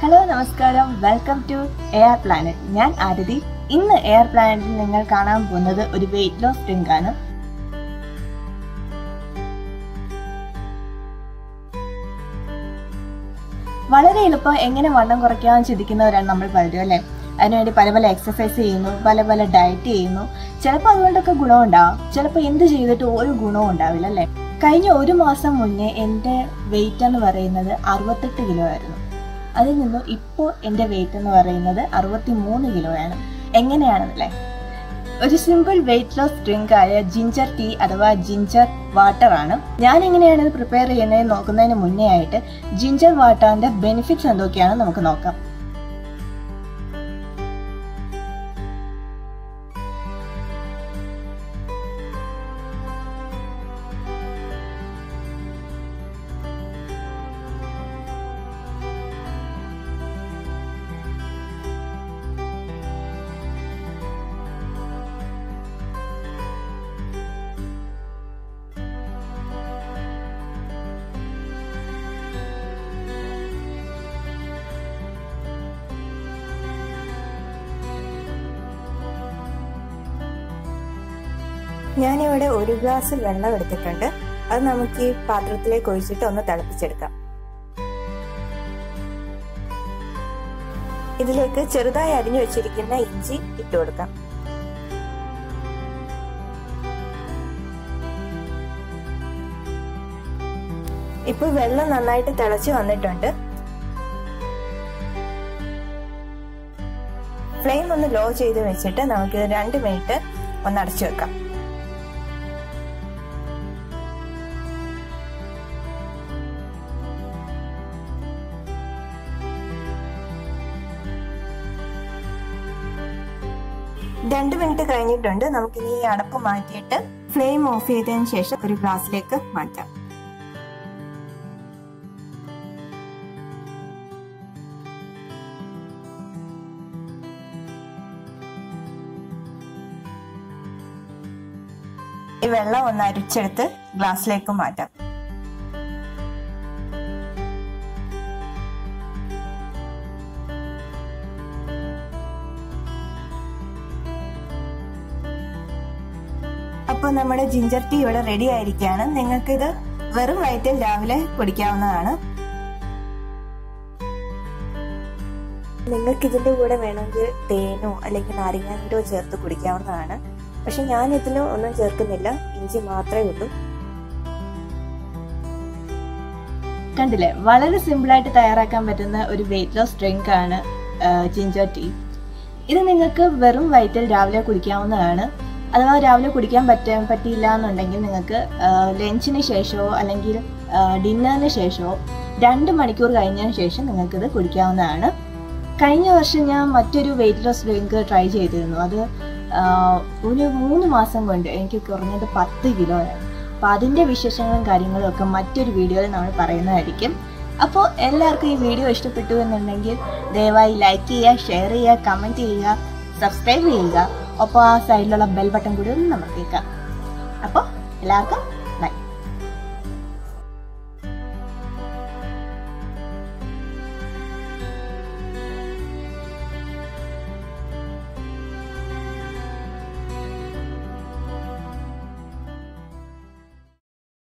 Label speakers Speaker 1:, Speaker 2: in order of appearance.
Speaker 1: Hello നമസ്കാരം. Welcome to air planet ഞാൻ ആരതി. ഇന്ന് എയർ പ്ലാനറ്റിൽ നിങ്ങൾ കാണാൻ പോകുന്നത് ഒരു വെയിറ്റ് ലോസ് ഡ്രിങ്ക് ആണ്. വളരെ എളുപ്പം എങ്ങനെ വണ്ണം കുറയ്ക്കാമെന്ന് ചിന്തിക്കുന്നവരാണ് നമ്മൾ പലരും അല്ലേ? അതിനുവേണ്ടി പല പല എക്സസൈസ് ചെയ്യുന്നു പല പല ഡയറ്റ് ചെയ്യുന്നു. ചിലപ്പോൾ അതുകൊണ്ടൊക്കെ ഗുണമുണ്ടാവും ചിലപ്പോൾ എന്ത് ചെയ്തിട്ട് ഒരു ഗുണവും ഉണ്ടാവില്ല അല്ലേ? കഴിഞ്ഞ ഒരു മാസം മുന്നേ എന്റെ വെയിറ്റ് എന്ന് പറയുന്നത് അറുപത്തെട്ട് കിലോ ആയിരുന്നു. അതിൽ നിന്നും ഇപ്പോൾ എന്റെ വെയിറ്റ് എന്ന് പറയുന്നത് അറുപത്തി മൂന്ന് കിലോ ആണ്. എങ്ങനെയാണെന്നല്ലേ? ഒരു സിമ്പിൾ വെയിറ്റ് ലോസ് ഡ്രിങ്ക് ആയ ജിഞ്ചർ ടീ അഥവാ ജിഞ്ചർ വാട്ടർ ആണ്. ഞാൻ എങ്ങനെയാണ് ഇത് പ്രിപ്പയർ ചെയ്യുന്നത് നോക്കുന്നതിന് മുന്നേ ആയിട്ട് ജിഞ്ചർ വാട്ടറിന്റെ ബെനിഫിറ്റ്സ് എന്തൊക്കെയാണ് നമുക്ക് നോക്കാം. ഞാനിവിടെ ഒരു ഗ്ലാസ് വെള്ളം എടുത്തിട്ടുണ്ട്. അത് നമുക്ക് ഈ പാത്രത്തിലേക്ക് ഒഴിച്ചിട്ട് ഒന്ന് തിളപ്പിച്ചെടുക്കാം. ഇതിലേക്ക് ചെറുതായി അരിഞ്ഞു വെച്ചിരിക്കുന്ന ഇഞ്ചി ഇട്ടു കൊടുക്കാം. ഇപ്പൊ വെള്ളം നന്നായിട്ട് തിളച്ചു വന്നിട്ടുണ്ട്. ഫ്ലെയിം ഒന്ന് ലോ ചെയ്ത് വെച്ചിട്ട് നമുക്ക് രണ്ട് മിനിറ്റ് ഒന്ന് അടച്ചു വെക്കാം. രണ്ട് മിനിറ്റ് കഴിഞ്ഞിട്ടുണ്ട്. നമുക്കിനി ഈ അടപ്പ് മാറ്റിയിട്ട് ഫ്ലെയിം ഓഫ് ചെയ്തതിന് ശേഷം ഒരു ഗ്ലാസ്സിലേക്ക് മാറ്റാം. ഈ വെള്ളം ഒന്ന് അരിച്ചെടുത്ത് ഗ്ലാസ്സിലേക്ക് മാറ്റാം. അപ്പോൾ നമ്മുടെ ജിഞ്ചർ ടീ ഇവിടെ റെഡി ആയിരിക്കുകയാണ് നിങ്ങൾക്കിത് വെറും വയറ്റിൽ രാവിലെ കുടിക്കാവുന്നതാണ്. നിങ്ങൾക്ക് ഇതിന്റെ കൂടെ വേണമെങ്കിൽ തേനോ അല്ലെങ്കിൽ നാരങ്ങാനീരോ ചേർത്ത് കുടിക്കാവുന്നതാണ്. പക്ഷെ ഞാൻ ഇതിൽ ഒന്നും ചേർക്കുന്നില്ല. ഇഞ്ചി മാത്രമേ ഉള്ളൂ. കണ്ടില്ലേ? വളരെ സിമ്പിളായിട്ട് തയ്യാറാക്കാൻ പറ്റുന്ന ഒരു വെയിറ്റ് ലോസ് ഡ്രിങ്ക് ആണ് ജിഞ്ചർ ടീ ഇത് നിങ്ങൾക്ക് വെറും വയറ്റിൽ രാവിലെ കുടിക്കാവുന്നതാണ്. അഥവാ രാവിലെ കുടിക്കാൻ പറ്റാൻ പറ്റിയില്ല എന്നുണ്ടെങ്കിൽ നിങ്ങൾക്ക് ലഞ്ചിന് ശേഷമോ അല്ലെങ്കിൽ ഡിന്നറിന് ശേഷമോ രണ്ട് മണിക്കൂർ കഴിഞ്ഞതിന് ശേഷം നിങ്ങൾക്കിത് കുടിക്കാവുന്നതാണ്. കഴിഞ്ഞ വർഷം ഞാൻ മറ്റൊരു വെയിറ്റ് ലോസ് ഡ്രിങ്ക് ട്രൈ ചെയ്തിരുന്നു. അത് ഒരു മൂന്ന് മാസം കൊണ്ട് എനിക്ക് കുറഞ്ഞത് പത്ത് കിലോ ആണ് അപ്പോൾ അതിന്റെ വിശേഷങ്ങളും കാര്യങ്ങളും ഒക്കെ മറ്റൊരു വീഡിയോയിൽ നമ്മൾ പറയുന്നതായിരിക്കും. അപ്പോൾ എല്ലാവർക്കും ഈ വീഡിയോ ഇഷ്ടപ്പെട്ടു എന്നുണ്ടെങ്കിൽ ദയവായി ലൈക്ക് ചെയ്യുക ഷെയർ ചെയ്യുക കമന്റ് ചെയ്യുക സബ്സ്ക്രൈബ് ചെയ്യുക. ഒപ്പം ആ സൈഡിലുള്ള ബെൽ ബട്ടൺ കൂടി ഒന്ന് നമ്മൾ കേൾക്കാം. അപ്പോൾ എല്ലാവർക്കും